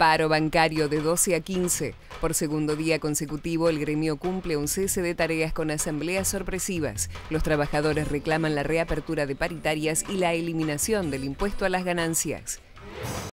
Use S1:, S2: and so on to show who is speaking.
S1: Paro bancario de 12 a 15. Por segundo día consecutivo, el gremio cumple un cese de tareas con asambleas sorpresivas. Los trabajadores reclaman la reapertura de paritarias y la eliminación del impuesto a las ganancias.